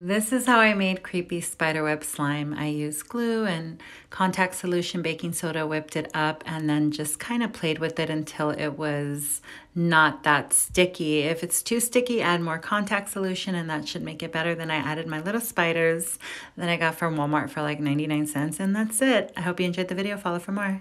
This is how I made creepy spiderweb slime. I used glue and contact solution baking soda, whipped it up, and then just kind of played with it until it was not that sticky. If it's too sticky, add more contact solution and that should make it better. Then I added my little spiders that I got from Walmart for like 99 cents and that's it. I hope you enjoyed the video. Follow for more.